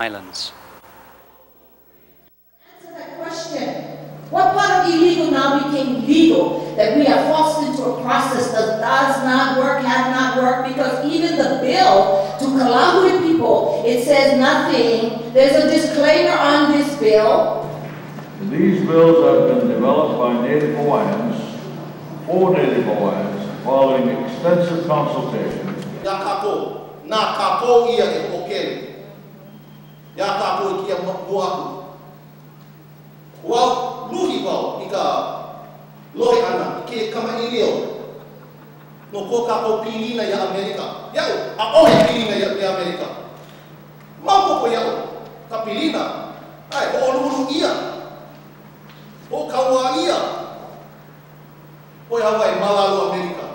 Islands. Answer that question. What part of illegal now became legal that we are forced into a process that does not work, has not worked, because even the bill to collaborate people, it says nothing. There's a disclaimer on this bill. These bills have been developed by Native Hawaiians, for Native Hawaiians, following extensive consultation. Ya kako, na kako ia e Ya kako i kia muaku. Ua luhi wau i ka ana, i ke kama i leo. No ko kako pilina ya Amerika. Iau, a ohe pilina ya, ya Amerika. Mampo ko iau, ka pilina. Ai, ho olu ia. Ho kaua ia. Hoi Hawaii, malalu Amerika.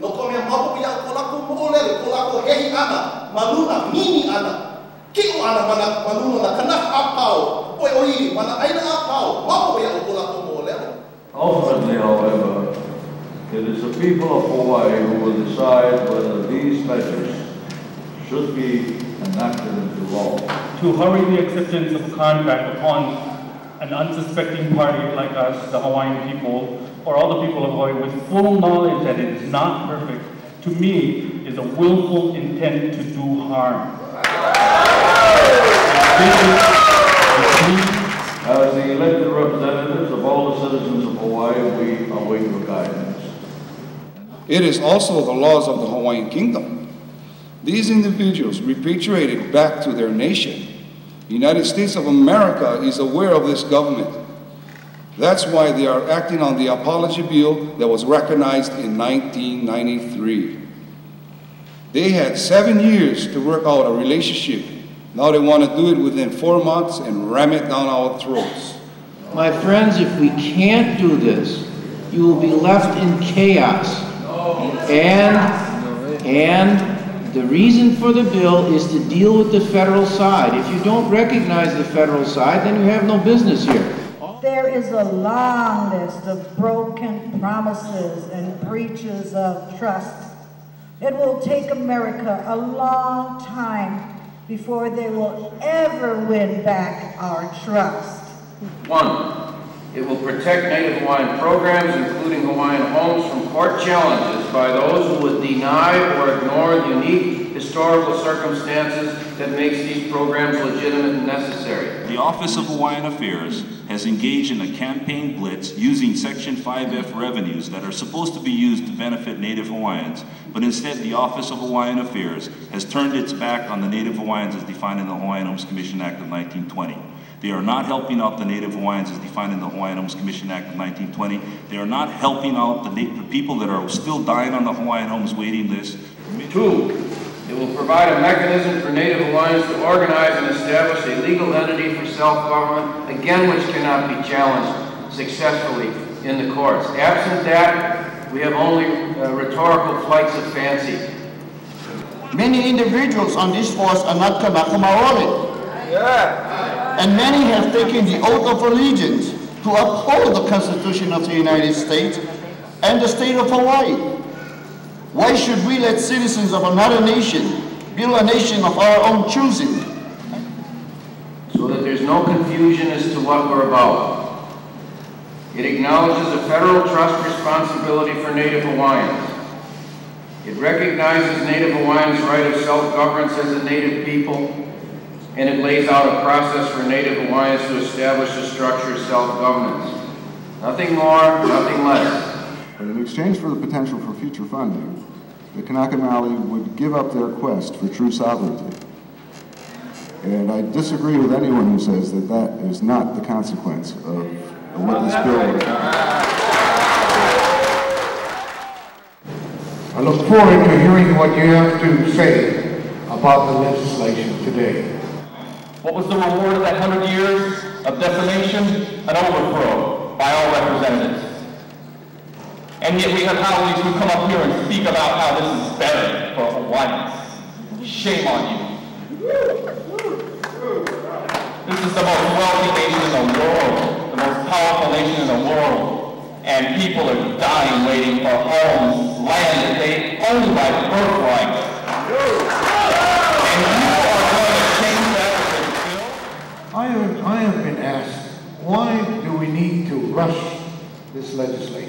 No ko mea mapo ia ko lako moolele, ko lako hehi ana, maluna, mini ana. Kiko ana mana maluna na kanaka apao, oi oi, mana aina apao, mapo ia ko lako moolele. Ultimately, however, it is the people of Hawaii who will decide whether these measures should be enacted into law. to hurry the acceptance of a contract upon an unsuspecting party like us, the Hawaiian people, or all the people of Hawaii, with full knowledge that it is not perfect, to me, is a willful intent to do harm. As the elected representatives of all the citizens of Hawaii, we await your guidance. It is also the laws of the Hawaiian Kingdom. These individuals repatriated back to their nation. The United States of America is aware of this government. That's why they are acting on the apology bill that was recognized in 1993. They had seven years to work out a relationship. Now they want to do it within four months and ram it down our throats. My friends, if we can't do this, you will be left in chaos. And, and the reason for the bill is to deal with the federal side. If you don't recognize the federal side, then you have no business here. There is a long list of broken promises and breaches of trust. It will take America a long time before they will ever win back our trust. One, it will protect Native Hawaiian programs, including Hawaiian homes, from court challenges by those who would deny or ignore the unique historical circumstances that makes these programs legitimate and necessary. The Office of Hawaiian Affairs has engaged in a campaign blitz using Section 5F revenues that are supposed to be used to benefit Native Hawaiians, but instead the Office of Hawaiian Affairs has turned its back on the Native Hawaiians as defined in the Hawaiian Homes Commission Act of 1920. They are not helping out the Native Hawaiians as defined in the Hawaiian Homes Commission Act of 1920. They are not helping out the, the people that are still dying on the Hawaiian Homes waiting list. Two, it will provide a mechanism for Native Hawaiians to organize and establish a legal entity for self-government, again which cannot be challenged successfully in the courts. Absent that, we have only uh, rhetorical flights of fancy. Many individuals on this force are not Kanaka Maoli. And many have taken the oath of allegiance to uphold the Constitution of the United States and the state of Hawaii. Why should we let citizens of another nation build a nation of our own choosing? so that there's no confusion as to what we're about. It acknowledges a federal trust responsibility for Native Hawaiians. It recognizes Native Hawaiians' right of self-governance as a Native people, and it lays out a process for Native Hawaiians to establish a structure of self-governance. Nothing more, nothing less. But in exchange for the potential for future funding, the Kanaka Maoli would give up their quest for true sovereignty. And I disagree with anyone who says that that is not the consequence of of what this bill would I look forward to hearing what you have to say about the legislation today. What was the reward of that hundred years of defamation? An overthrow by all representatives. And yet we have colleagues who come up here and speak about how this is better for Hawaiians. Shame on you. This is the most wealthy nation in the world, the most powerful nation in the world, and people are dying waiting for homes, land that they own by birthright. And you are going to change that with bill? I have, I have been asked, why do we need to rush this legislation?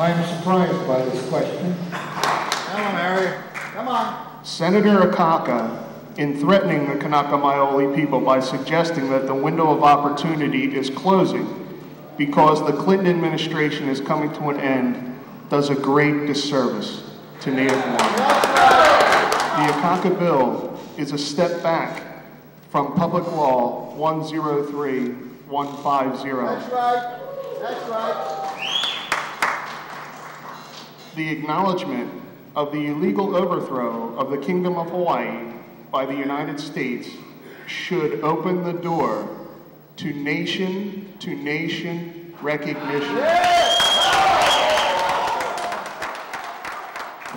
I am surprised by this question. Come on, Mary. Come on. Senator Akaka, in threatening the Kanaka Maoli people by suggesting that the window of opportunity is closing because the Clinton administration is coming to an end, does a great disservice to Native Hawaiians. The Akaka bill is a step back from Public Law 103150. That's right. That's right. The acknowledgement of the illegal overthrow of the Kingdom of Hawaii by the United States should open the door to nation to nation recognition.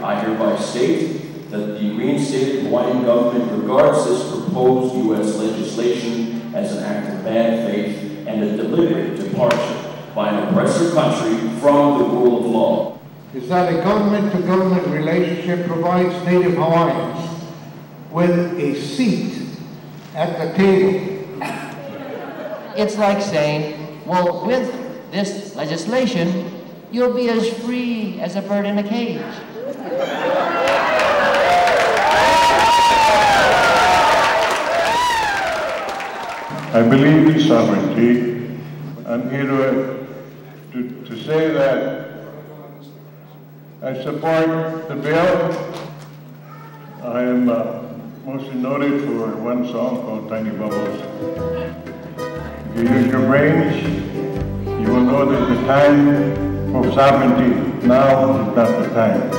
I hereby state that the reinstated Hawaiian government regards this proposed U.S. legislation as an act of bad faith and a deliberate departure by an oppressor country from the rule of law. Is that a government-to-government relationship provides Native Hawaiians with a seat at the table. It's like saying, well, with this legislation, you'll be as free as a bird in a cage. I believe in sovereignty. I'm here to, to, to say that I support the bill. I am uh, mostly noted for one song called Tiny Bubbles. If you use your brains, you will know that the time for sovereignty now is not the time.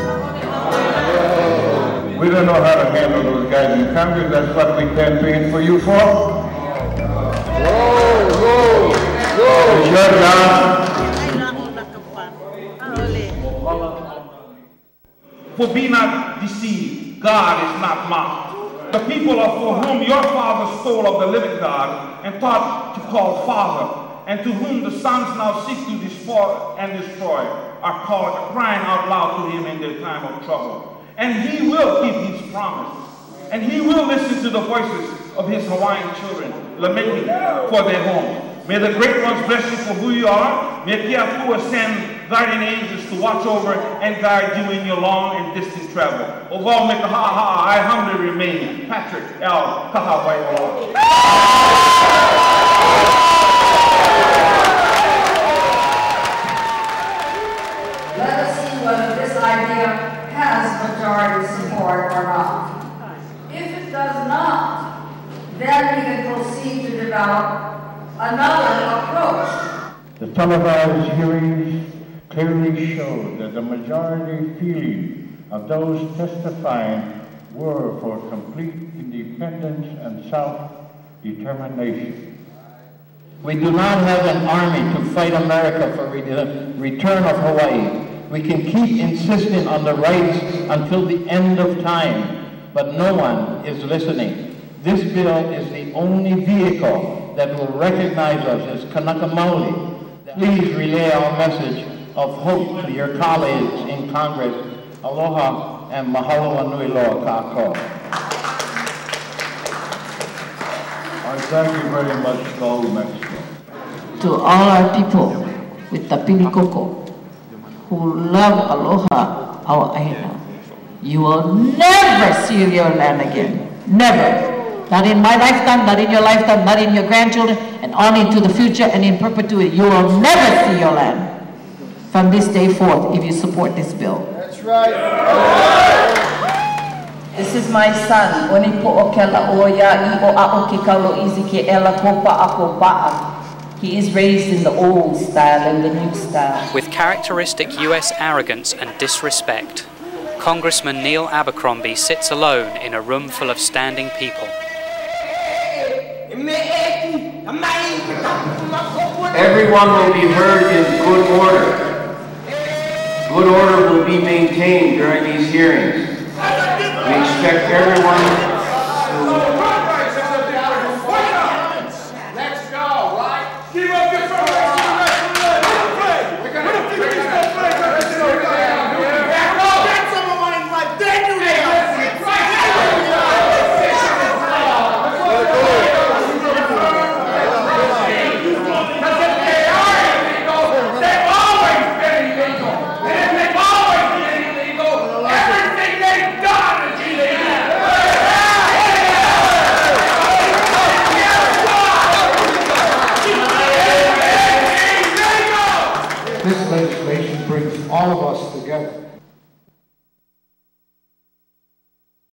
We don't know how to handle those guys in Congress. That's what we campaigned for you for. It's your job For be not deceived, God is not mocked. The people of for whom your father stole of the living God and taught to call Father, and to whom the sons now seek to destroy and destroy, are called crying out loud to him in their time of trouble. And he will keep his promise. And he will listen to the voices of his Hawaiian children lamenting for their home. May the great ones bless you for who you are. May Kiapua send guardian angels to watch over and guide you in your long and distant travel. Oval Mekahaha, I humbly remain Patrick L. Kahawailoa. Let us see whether this idea has majority support or not. If it does not, then we can proceed to develop another approach. The televised hearings clearly showed that the majority feeling of those testifying were for complete independence and self-determination. We do not have an army to fight America for the uh, return of Hawaii. We can keep insisting on the rights until the end of time, but no one is listening. This bill is the only vehicle that will recognize us as Kanaka Maoli. Please relay our message of hope to your colleagues in Congress. Aloha and mahalo anui loa kākou. I thank you very much, Kau Mexico. to all our people with Tapini Koko who love Aloha, our Aina. You will never see your land again. Never. Not in my lifetime, not in your lifetime, not in your grandchildren, and on into the future and in perpetuity. You will never see your land from this day forth if you support this bill. That's right. This is my son. Oni po o ke la o ia i o a o ke kaulo izi ke ela ko pa ako pa'a. He is raised in the old style and the new style. With characteristic US arrogance and disrespect, Congressman Neil Abercrombie sits alone in a room full of standing people. Everyone will be heard in good order. Good order will be maintained during these hearings. We expect everyone to Let's go, right? Give up your